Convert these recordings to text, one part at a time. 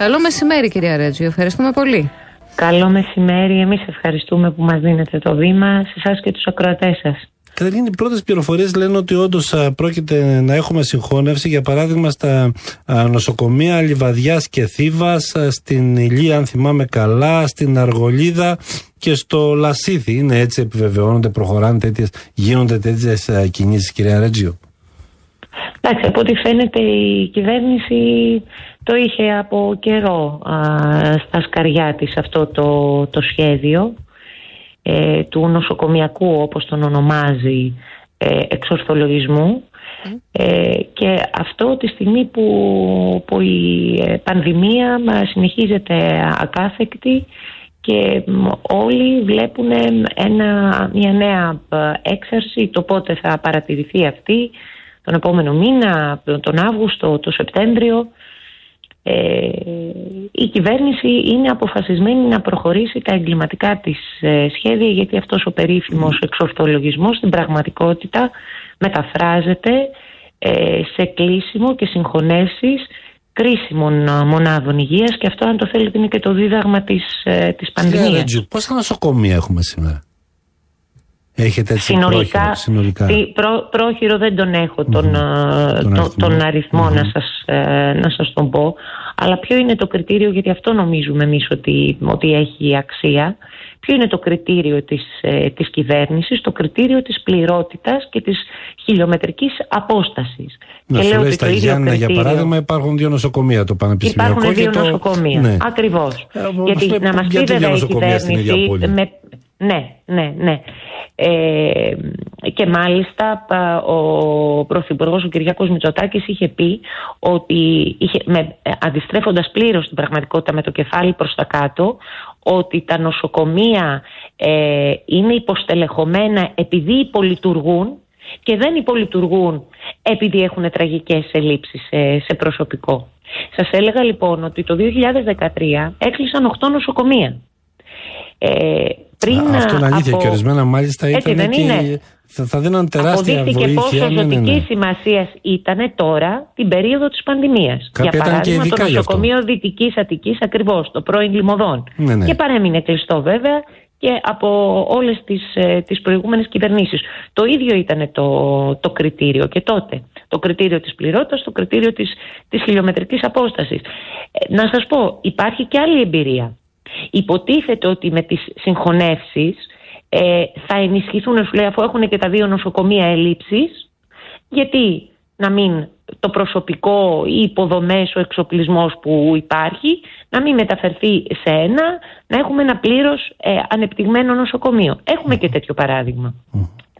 Καλό μεσημέρι, κυρία Ρέτζιο. Ευχαριστούμε πολύ. Καλό μεσημέρι. Εμείς ευχαριστούμε που μας δίνετε το βήμα, σε εσάς και τους ακροατές σας. Καταρχήν, οι πρώτες πληροφορίες λένε ότι όντως πρόκειται να έχουμε συγχώνευση, για παράδειγμα, στα νοσοκομεία Λιβαδιάς και Θήβας, στην Ηλία, αν θυμάμαι καλά, στην Αργολίδα και στο Λασίδι. Είναι έτσι, επιβεβαιώνονται, προχωράνε τέτοιες, γίνονται τέτοιες κινήσεις, κυρία Ρέτζιο. Εντάξει, από ό,τι φαίνεται η κυβέρνηση το είχε από καιρό στα σκαριά της αυτό το, το σχέδιο ε, του νοσοκομιακού όπως τον ονομάζει ε, εξορθολογισμού. Ε, και αυτό τη στιγμή που, που η ε, πανδημία συνεχίζεται ακάθεκτη και όλοι βλέπουν ένα, μια νέα έξαρση το πότε θα παρατηρηθεί αυτή τον επόμενο μήνα, τον Αύγουστο, τον Σεπτέμβριο. Ε, η κυβέρνηση είναι αποφασισμένη να προχωρήσει τα εγκληματικά της ε, σχέδια γιατί αυτός ο περίφημος εξορθολογισμός στην πραγματικότητα μεταφράζεται ε, σε κλείσιμο και συγχωνεύσεις κρίσιμων μονάδων υγείας. Και αυτό αν το θέλετε είναι και το δίδαγμα της, της πανδημίας. Πόσα νοσοκομεία έχουμε σήμερα; Έχετε έτσι συνολικά, συνολικά. Πρό, πρόχειρο δεν τον έχω τον, τον, τον αριθμό, να, σας, ε, να σας τον πω. Αλλά ποιο είναι το κριτήριο γιατί αυτό νομίζουμε εμείς ότι, ότι έχει αξία. Ποιο είναι το κριτήριο της, ε, της κυβέρνησης το κριτήριο της πληρότητας και της χιλιομετρικής απόστασης. Να και λέω ότι στα Γιάννα για παράδειγμα υπάρχουν δύο νοσοκομεία το Πανεπιστημιακό υπάρχουν δύο το... νοσοκομεία ναι. ακριβώς. Ε, γιατί να μας πει βέβαια η κυβέρνηση με... ναι, ναι, ναι ε, και μάλιστα ο Πρωθυπουργός ο Κυριάκος Μητσοτάκης είχε πει ότι είχε, με, αντιστρέφοντας πλήρως την πραγματικότητα με το κεφάλι προς τα κάτω ότι τα νοσοκομεία ε, είναι υποστελεχωμένα επειδή υπολειτουργούν και δεν υπολειτουργούν επειδή έχουν τραγικές ελλείψεις σε, σε προσωπικό. Σας έλεγα λοιπόν ότι το 2013 έκλεισαν 8 νοσοκομεία. Ε, πριν Αυτό είναι αλήθεια από... και ορισμένα μάλιστα ήταν δεν και είναι. θα, θα δίναν τεράστια Αποδείχθηκε βοήθεια. πόσο ναι, ναι, ναι. σημασίας ήταν τώρα την περίοδο της πανδημίας. Κάποια Για παράδειγμα το νοσοκομείο Δυτικής Αττικής ακριβώς, το πρώην Λιμωδών. Ναι, ναι. Και παρέμεινε κλειστό βέβαια και από όλες τις, ε, τις προηγούμενες κυβερνήσεις. Το ίδιο ήταν το, το κριτήριο και τότε. Το κριτήριο της πληρότητας, το κριτήριο της, της χιλιομετρικής απόστασης. Ε, να σας πω, υπάρχει και άλλη εμπειρία. Υποτίθεται ότι με τις συγχωνεύσεις ε, θα ενισχυθούν, σου λέει, αφού έχουν και τα δύο νοσοκομεία ελλείψεις, γιατί να μην το προσωπικό ή υποδομές, ο εξοπλισμός που υπάρχει, να μην μεταφερθεί σε ένα, να έχουμε ένα πλήρως ε, ανεπτυγμένο νοσοκομείο. Έχουμε και τέτοιο παράδειγμα.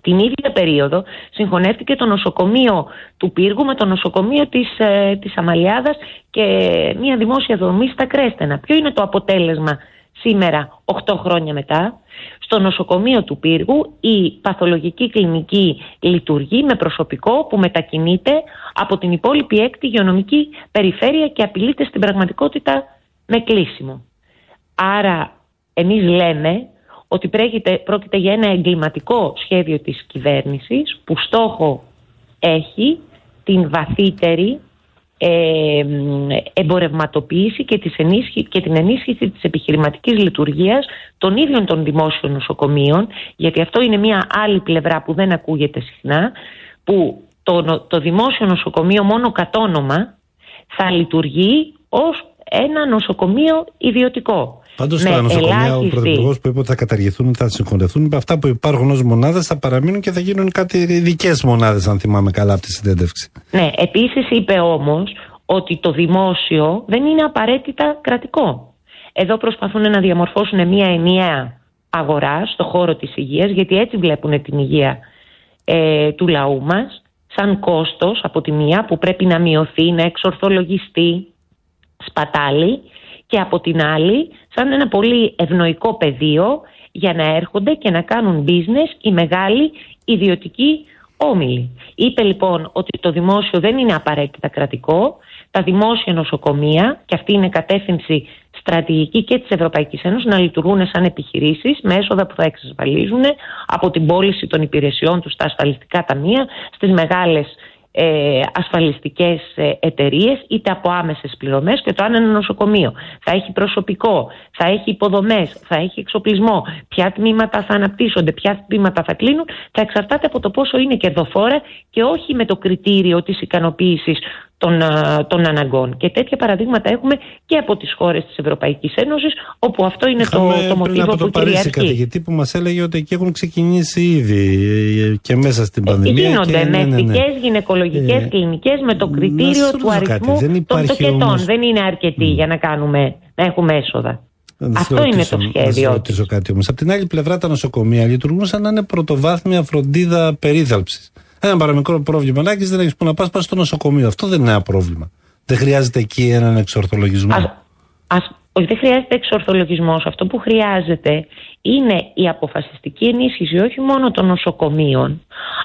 Την ίδια περίοδο συγχωνεύτηκε το νοσοκομείο του Πύργου με το νοσοκομείο της, ε, της Αμαλιάδας και μια δημόσια δομή στα Κρέστενα. Ποιο είναι το αποτέλεσμα σήμερα 8 χρόνια μετά; Στο νοσοκομείο του Πύργου η παθολογική κλινική λειτουργεί με προσωπικό που μετακινείται από την υπόλοιπη έκτη υγειονομική περιφέρεια και απειλείται στην πραγματικότητα με κλείσιμο. Άρα εμείς λέμε ότι πρόκειται για ένα εγκληματικό σχέδιο της κυβέρνησης που στόχο έχει την βαθύτερη ε, εμπορευματοποίηση και, της και την ενίσχυση της επιχειρηματικής λειτουργίας των ίδιων των δημόσιων νοσοκομείων γιατί αυτό είναι μια άλλη πλευρά που δεν ακούγεται συχνά που το, το δημόσιο νοσοκομείο μόνο κατ' όνομα θα λειτουργεί ως ένα νοσοκομείο ιδιωτικό. Πάντως στα νοσοκομεία ο Πρωθυπουργός που είπε ότι θα καταργηθούν, θα συγχωνευτούν, είπε αυτά που υπάρχουν ως μονάδες θα παραμείνουν και θα γίνουν κάτι ειδικές μονάδες, αν θυμάμαι καλά από τη συνέντευξη. Ναι, επίσης είπε όμως ότι το δημόσιο δεν είναι απαραίτητα κρατικό. Εδώ προσπαθούν να διαμορφώσουν μια ενιαία αγορά στο χώρο της υγείας γιατί έτσι βλέπουν την υγεία ε, του λαού μας σαν κόστος από τη μία που πρέπει να μειωθεί, να εξορθολογιστεί σπατάλη και από την άλλη σαν ένα πολύ ευνοϊκό πεδίο για να έρχονται και να κάνουν business οι μεγάλοι ιδιωτικοί όμιλοι. Είπε λοιπόν ότι το δημόσιο δεν είναι απαραίτητα κρατικό, τα δημόσια νοσοκομεία, και αυτή είναι κατεύθυνση στρατηγική και της Ευρωπαϊκής Ένωσης, να λειτουργούν σαν επιχειρήσεις με έσοδα που θα εξασφαλίζουν από την πώληση των υπηρεσιών τους στα ασφαλιστικά ταμεία, στις μεγάλες ε, ασφαλιστικές ε, εταιρείες είτε από άμεσες πληρωμές και το αν είναι νοσοκομείο θα έχει προσωπικό, θα έχει υποδομές, θα έχει εξοπλισμό, ποια τμήματα θα αναπτύσσονται, ποια τμήματα θα κλείνουν, θα εξαρτάται από το πόσο είναι κερδοφόρα και όχι με το κριτήριο της ικανοποίησης των, των αναγκών. Και τέτοια παραδείγματα έχουμε και από τις χώρες της Ευρωπαϊκής Ένωσης όπου αυτό είναι το, το μοτίβο από το που Παρίσι καθηγητή που μας έλεγε ότι εκεί έχουν ξεκινήσει ήδη ε, και μέσα στην ε, πανδημία. Γίνονται και, με ναι, ναι, ναι. γυναικολογικές ε, κλινικές με το κριτήριο του αριθμού δεν των τοκετών. Όμως... Δεν είναι αρκετή mm. για να, κάνουμε, να έχουμε έσοδα. Αυτό ρωτήσω, είναι το σχέδιο. Να ρωτήσω κάτι όμως. Από την άλλη πλευρά τα νοσοκομεία λειτουργούν σαν να είναι πρωτοβάθμια φροντίδα περίθαλψης. Ένα παραμικρό πρόβλημα. Να δεν έχεις που να πας, πας στο νοσοκομείο. Αυτό δεν είναι ένα πρόβλημα. Δεν χρειάζεται εκεί έναν εξορθολογισμό. Ας, ας, όχι, δεν χρειάζεται εξορθολογισμός. Αυτό που χρειάζεται είναι η αποφασιστική ενίσχυση όχι μόνο των νοσοκομείων,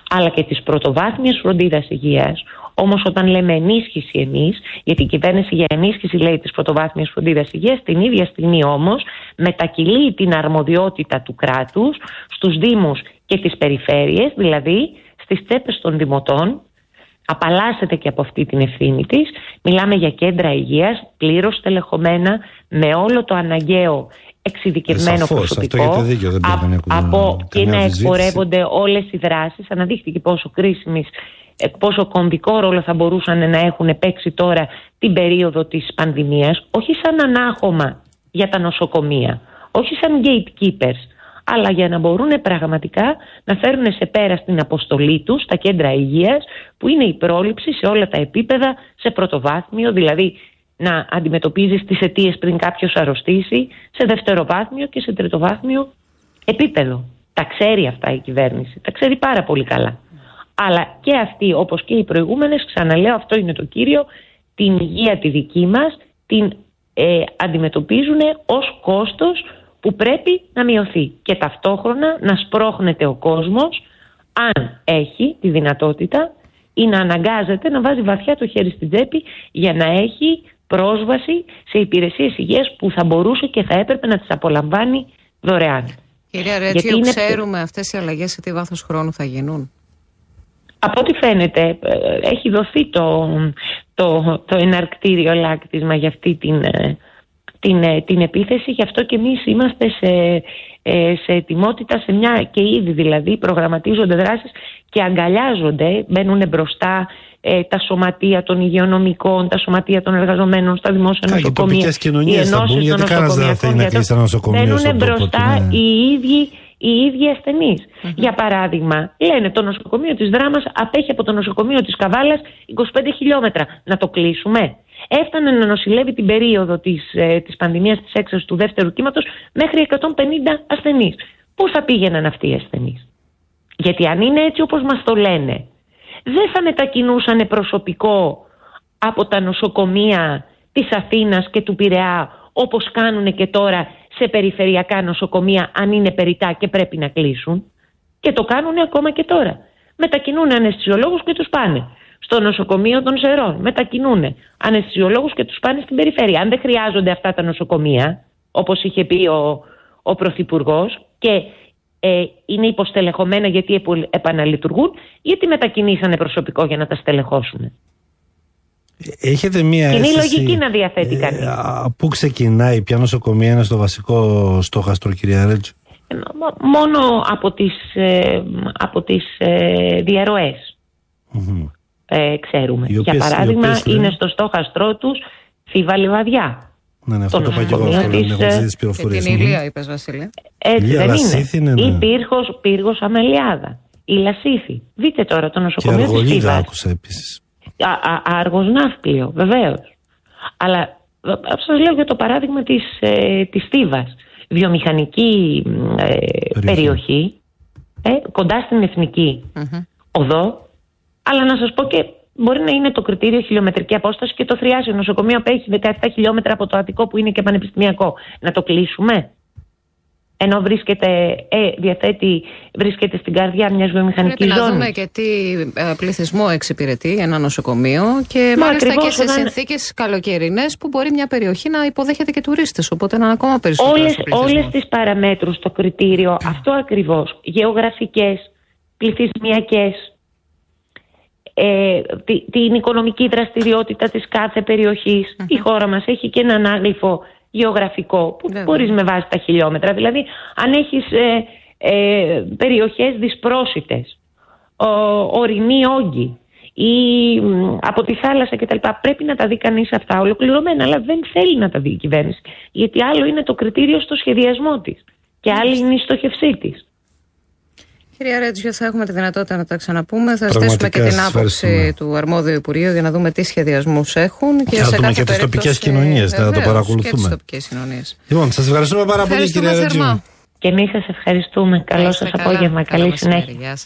αλλά και της πρωτοβάθμιας φροντίδας υγείας. Όμως, όταν λέμε ενίσχυση εμείς, γιατί η κυβέρνηση για ενίσχυση λέει της πρωτοβάθμιας φροντίδας υγείας, την ίδια στιγμή όμως μετακυλεί την αρμοδιότητα του κράτους στους Δήμους και τις περιφέρειες, δηλαδή στις τσέπες των δημοτών, απαλλάσσεται και από αυτή την ευθύνη της. Μιλάμε για κέντρα υγείας, πλήρως τελεχωμένα, με όλο το αναγκαίο εξειδικευμένο ε, προσωπικό. Αυτό δίκιο, δεν από και να εκπορεύονται όλες οι δράσεις. Αναδείχθηκε πόσο κρίσιμης ε, πόσο κομβικό ρόλο θα μπορούσαν να έχουν παίξει τώρα την περίοδο της πανδημίας, όχι σαν ανάχωμα για τα νοσοκομεία, όχι σαν gatekeepers, αλλά για να μπορούν πραγματικά να φέρουν σε πέρα στην αποστολή τους στα κέντρα υγείας που είναι η πρόληψη σε όλα τα επίπεδα, σε πρωτοβάθμιο, δηλαδή να αντιμετωπίζεις τις αιτίες πριν κάποιος αρρωστήσει, σε δευτεροβάθμιο και σε τριτοβάθμιο επίπεδο. Τα ξέρει αυτά η κυβέρνηση, τα ξέρει πάρα πολύ καλά. Αλλά και αυτοί όπως και οι προηγούμενες, ξαναλέω αυτό είναι το κύριο, την υγεία τη δική μας την ε, αντιμετωπίζουν ως κόστος που πρέπει να μειωθεί και ταυτόχρονα να σπρώχνεται ο κόσμος αν έχει τη δυνατότητα ή να αναγκάζεται να βάζει βαθιά το χέρι στην τσέπη για να έχει πρόσβαση σε υπηρεσίες υγείας που θα μπορούσε και θα έπρεπε να τις απολαμβάνει δωρεάν. Κυρία Ρέτσιο, είναι... ξέρουμε αυτές οι αλλαγές σε τι βάθος χρόνου θα γίνουν; Από ό,τι φαίνεται ε, έχει δοθεί το, το, το εναρκτήριο λάκτισμα για αυτή την ε, την, ε, την επίθεση. Γι' αυτό και εμείς είμαστε σε, ε, σε ετοιμότητα, σε μια και ήδη δηλαδή προγραμματίζονται δράσεις και αγκαλιάζονται, μπαίνουν μπροστά ε, τα σωματεία των υγειονομικών, τα σωματεία των εργαζομένων στα δημόσια νοσοκομεία. Οι τοπικές κοινωνίες θα μπουν, γιατί κανένας δεν θέλει να κλείσει ένα νοσοκομείο Μπαίνουν μπροστά ναι. οι ίδιοι οι ίδιοι ασθενείς. Για παράδειγμα, λένε το νοσοκομείο της Δράμας απέχει από το νοσοκομείο της Καβάλας 25 χιλιόμετρα. Να το κλείσουμε; Έφτανε να νοσηλεύει την περίοδο της, ε, της πανδημίας της έξαρσης του δεύτερου κύματος μέχρι 150 ασθενείς. Πού θα πήγαιναν αυτοί οι ασθενείς; Γιατί αν είναι έτσι όπως μας το λένε, δεν θα μετακινούσαν προσωπικό από τα νοσοκομεία της Αθήνας και του Πειραιά όπως κάνουν και τώρα σε περιφερειακά νοσοκομεία αν είναι περιτά και πρέπει να κλείσουν. Και το κάνουν ακόμα και τώρα. Μετακινούν αναισθησιολόγους και τους πάνε στο νοσοκομείο των Σερών. Μετακινούν αναισθησιολόγους και τους πάνε στην περιφέρεια. Αν δεν χρειάζονται αυτά τα νοσοκομεία, όπως είχε πει ο, ο Πρωθυπουργός, και ε, είναι υποστελεχωμένα γιατί επαναλειτουργούν, γιατί μετακινήσανε προσωπικό για να τα στελεχώσουν. Έχετε μία Είναι λογική να διαθέτει κανείς. Ε, πού ξεκινάει, ποια νοσοκομεία είναι στο βασικό στόχαστρο, κυρία Ρέτζου. Ε, μόνο από τις, ε, από τις ε, διαρροές ε, ξέρουμε. Για παράδειγμα, είναι στο στόχαστρό τους Θήβα Λιβαδιά. Ναι, ναι, αυτό το πάει και εγώ. Αυτό έχω τις πληροφορίες. Και την Ηλία, είπες, Βασίλη. Έτσι δεν είναι. Ναι, ναι. Ή πύργος, πύργος Αμελιάδα. Η Λασίθη. Δείτε τώρα το νοσοκομείο της Θήβας. Και Αργολίδα άκουσα επίσης. Αργοσναύπλιο, βεβαίως. Αλλά σας λέω για το παράδειγμα της, ε, της Θήβας. Βιομηχανική ε, περιοχή, ε, κοντά στην εθνική mm-hmm. οδό, αλλά να σας πω και μπορεί να είναι το κριτήριο χιλιομετρική απόσταση και το θριάσιο νοσοκομείο που έχει 17 χιλιόμετρα από το Αττικό που είναι και πανεπιστημιακό. Να το κλείσουμε; Ενώ βρίσκεται, ε, διαθέτει, βρίσκεται στην καρδιά μιας βιομηχανικής ζώνη. Να δούμε και τι ε, πληθυσμό εξυπηρετεί ένα νοσοκομείο και Μα μάλιστα και σε όταν... συνθήκες καλοκαιρινές που μπορεί μια περιοχή να υποδέχεται και τουρίστες. Οπότε να είναι ακόμα περισσότερο. Όλε τις παραμέτρους στο κριτήριο, αυτό ακριβώς. Γεωγραφικές, πληθυσμιακές, ε, την οικονομική δραστηριότητα της κάθε Η χώρα μας έχει και έναν άγλυφο γεωγραφικό που Βέβαια. μπορείς με βάση τα χιλιόμετρα. Δηλαδή αν έχεις ε, ε, περιοχές δυσπρόσιτες, ορεινοί όγκοι ή από τη θάλασσα κτλ. Πρέπει να τα δει κανείς αυτά ολοκληρωμένα, αλλά δεν θέλει να τα δει η κυβέρνηση. Γιατί άλλο είναι το κριτήριο στο σχεδιασμό της και άλλη είναι η στοχευσή της. Κυρία Ρέτζιο, θα έχουμε τη δυνατότητα να τα ξαναπούμε. Θα ζητήσουμε και την άποψη του αρμόδιου Υπουργείου για να δούμε τι σχεδιασμούς έχουν. Και, θα δούμε και τις τοπικές κοινωνίες, θα το παρακολουθούμε. Και Λοιπόν, σας ευχαριστούμε πάρα πολύ, κυρία Ρέτζιο. Και εμείς σας ευχαριστούμε. Καλό σας απόγευμα. Καλή συνέχεια.